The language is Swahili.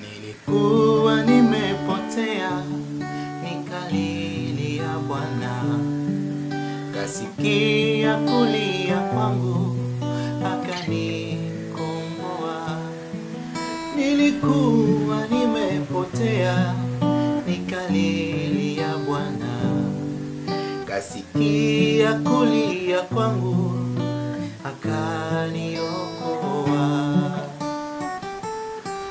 Nilikuwa nimepotea, nikalilia Bwana, kasikia kulia kwangu, akanikomboa. Nilikuwa nimepotea, nikalilia Bwana, kasikia kulia kwangu, akaniokoa.